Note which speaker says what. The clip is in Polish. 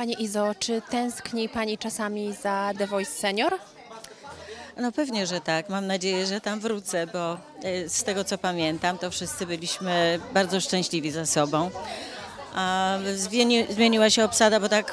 Speaker 1: Pani Izo, czy tęskni Pani czasami za The Voice Senior?
Speaker 2: No pewnie, że tak. Mam nadzieję, że tam wrócę, bo e, z tego co pamiętam, to wszyscy byliśmy bardzo szczęśliwi ze sobą. A zmieni, zmieniła się obsada, bo tak